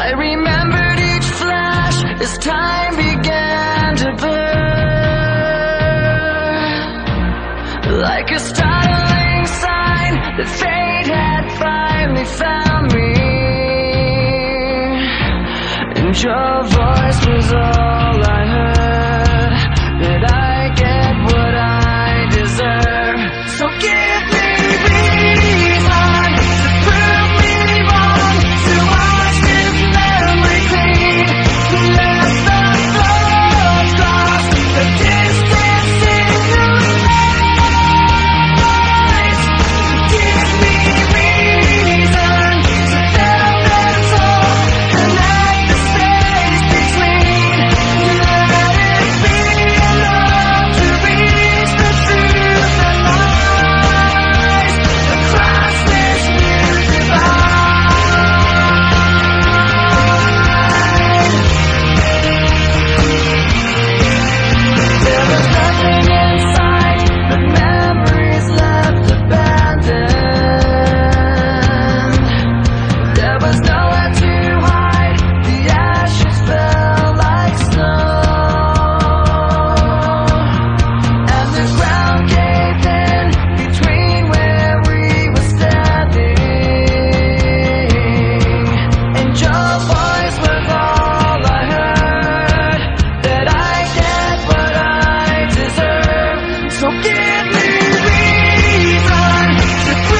I remembered each flash as time began to burn Like a startling sign that fate had finally found me. And your voice was all every reason to